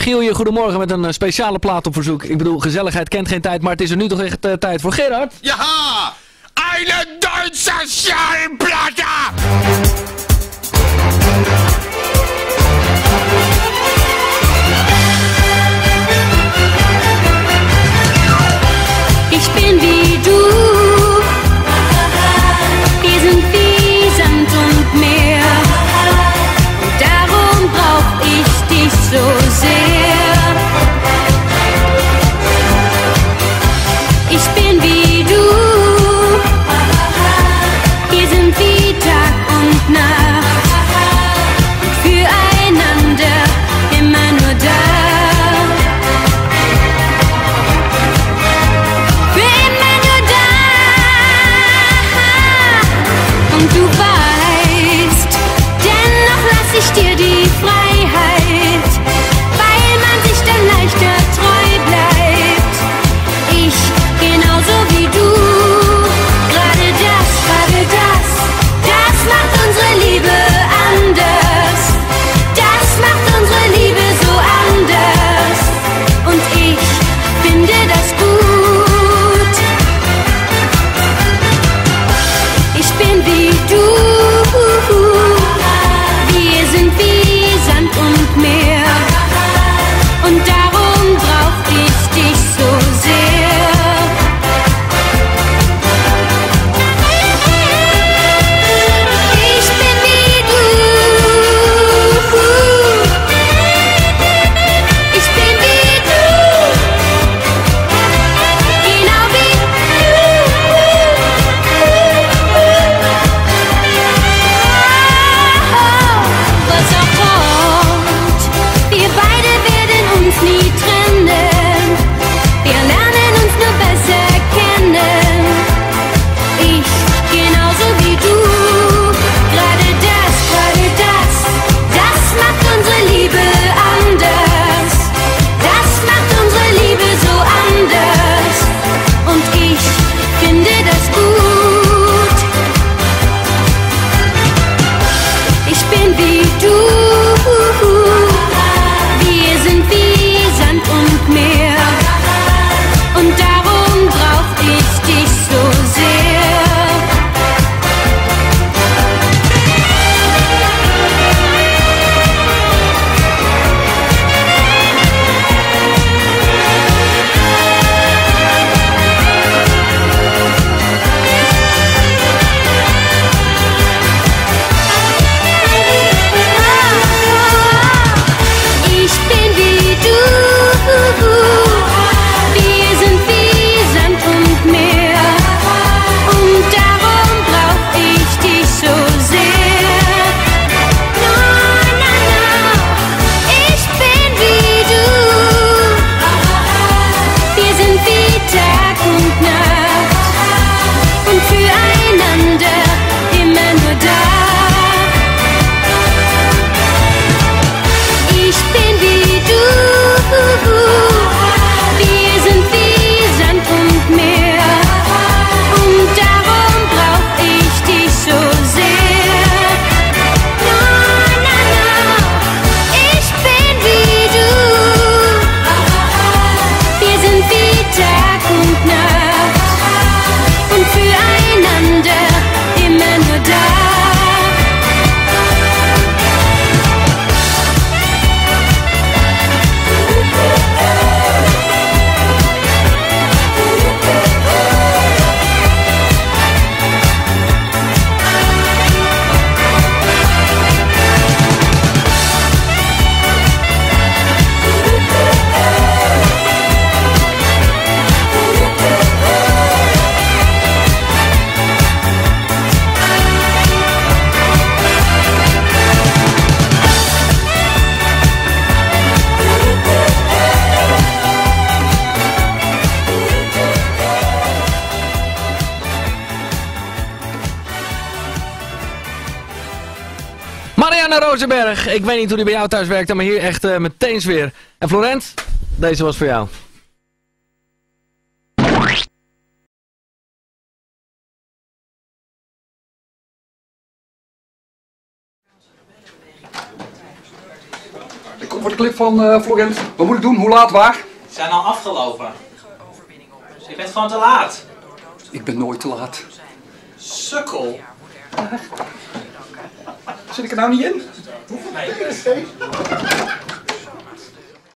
Gielje, goedemorgen met een eh, speciale plaat op verzoek. Ik bedoel, gezelligheid kent geen tijd, maar het is er nu toch echt eh, tijd voor Gerard. Ja! Eine Duitse Schallplatte! Naar Rosenberg. Ik weet niet hoe die bij jou thuis werkte, maar hier echt meteens meteen weer. En Florent, deze was voor jou. Ik kom voor de clip van eh, Florent. Wat moet ik doen? Hoe laat waar? Ze zijn al afgelopen. Je bent gewoon te laat. Ik ben nooit te laat. Sukkel. Zit ik er nou niet in? Nee.